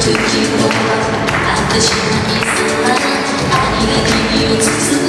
時を私のすまない愛が君を包む